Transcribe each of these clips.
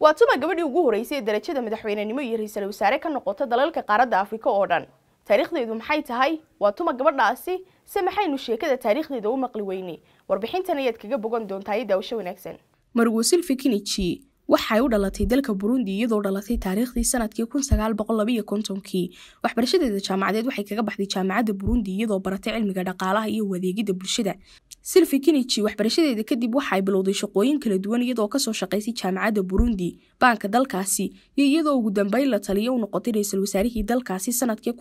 waa tuma gabadhii ugu horeysay ee darajada madaxweynenimo iyo ra'iisul wasaare ka noqota dalalka qaaradda afrika oo dhan. Taariikhdeedu maxay tahay? Waa tuma gabadhaasi se maxaynu sheekada taariikhdeeda u maqli weynay warbixintan ayaad kaga bogan doontaa iyo daawasho wanaagsan. Marwosilfi kinici waxay u dhalatay dalka burundi iyadoo dhalatay taariikhdii sannadkii kontonkii. Waxbarashadeeda jaamacadeed waxay kaga baxday jaamacadda burundi iyadoo baratay cilmiga dhaqaalaha iyo wadeegidda bulshada. Silfi kinici waxbarashadeeda kadib waxay bilowday shaqooyin kala duwan iyadoo ka soo shaqaysay jaamacadda burundi baanka dalkaasi iyo iyadoo ugu dambeyn la taliyo u noqotay ra'iisul wasaarihii dalkaasi sannadkii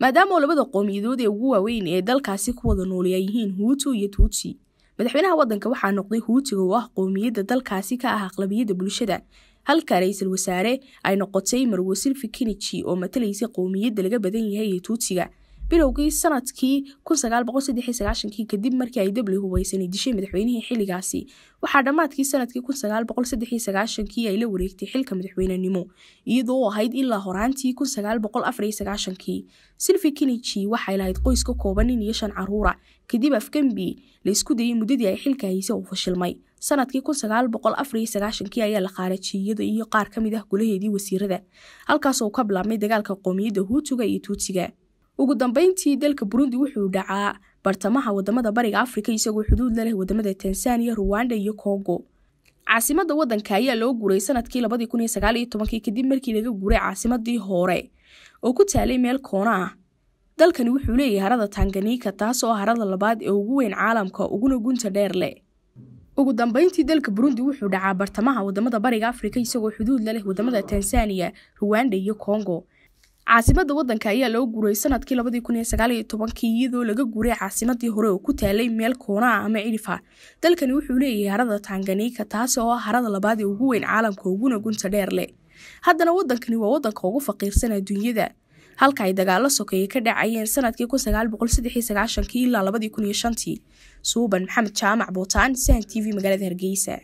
maadaama labada qowmiyadood ee ugu waaweyn ee dalkaasi ku wada nooli ay yihiin huutu iyo tuutsi madaxweynaha waddanka waxaa noqday huutiga oo ah qowmiyadda dalkaasi ka ah aqlabiyadda bulshada. Halka ra'iisul wasaare ay noqotay marwosilfi kinici oo matalaysay qowmiyadda laga badan yahay ee tuutsiga bilowgii sannadkii kii kadib markii ay dabli hubaysanay dishay madaxweynihii xilligaasi. Waxaa dhammaadkii sannadkii kii ay la wareegtay xilka madaxweynenimo iyadoo ahayd ilaa horaantii silfi kinici waxay lahayd qoys ka kooban nin iyo shan caruura kadib afgembi la isku dayay muddadii ay xilka hayse uu fashilmay. Sanadkii kii ayaa la qaarajiyay iyada iyo qaar ka mid ah golaheedii wasiirada halkaasoo ka bilaabmay dagaalka qowmiyadda huutuga iyo tuutsiga ugu dambeyntii dalka burundi wuxuu dhacaa bartamaha waddamada bariga afrika isagoo xuduud la leh waddamada tanzania ruwanda iyo congo. Caasimada wadanka ayaa loo guuray sannadkii kadib markii laga guuray caasimadii hore. Oo ku taalay meel koona ah dalkani wuxuu leeyahay harada tanganika taas oo harada labaad ee ugu weyn caalamka uguna gunta dheer leh. Ugu dambeyntii dalka burundi wuxuu dhacaa bartamaha waddamada bariga afrika isagoo xuduud la leh waddamada tanzania ruwanda iyo congo caasimada wadanka ayaa loo guuray sannadkii iyadoo laga guuray caasimadii hore oo ku taalay meel koona ah ama cidhifa dalkani wuxuu leeyahay harada tanganika taas oo ah harada labaad ee ugu weyn caalamka uguna gunta dheer leh. Haddana wadankani waa wadanka ugu faqiirsan adduunyada halka ay dagaalo sokeeye ka dhacayeen sannadkii ilaa suuban maxamed jaamac bootaan sahan t v magaalada hargeysa